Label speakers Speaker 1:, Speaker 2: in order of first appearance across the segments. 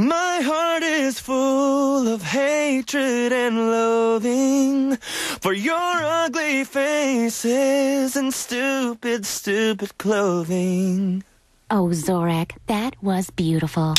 Speaker 1: My heart is full of hatred and loathing for your ugly faces and stupid, stupid clothing.
Speaker 2: Oh, Zorak, that was beautiful.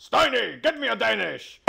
Speaker 3: Steiny, get me a Danish!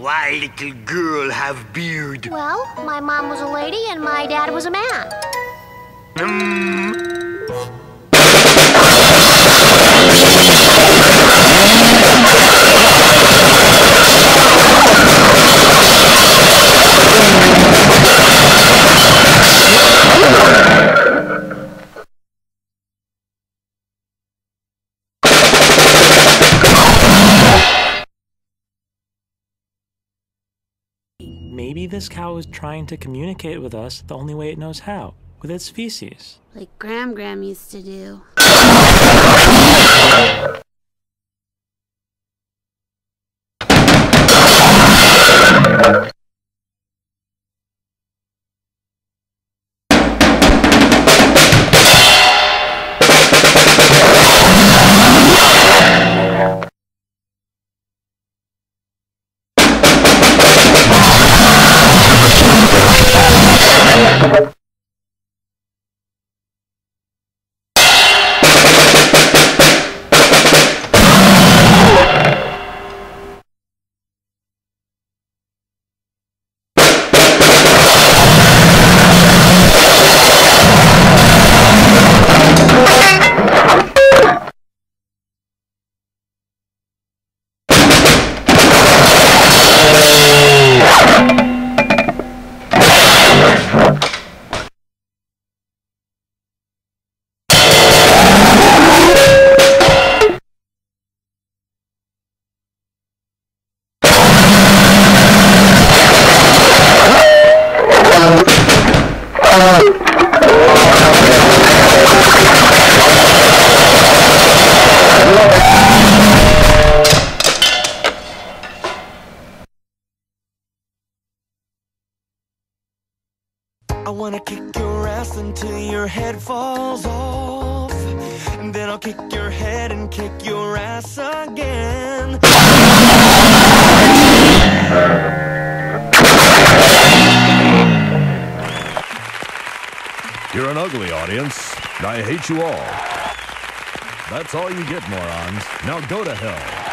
Speaker 4: Why little girl have beard?
Speaker 5: Well, my mom was a lady and my dad was a man.
Speaker 6: Maybe this cow is trying to communicate with us the only way it knows how, with its feces.
Speaker 5: Like Gram Gram used to do.
Speaker 1: Wanna kick your ass until your head falls off. And then I'll kick your head and kick your ass again.
Speaker 7: You're an ugly audience. I hate you all. That's all you get, morons. Now go to hell.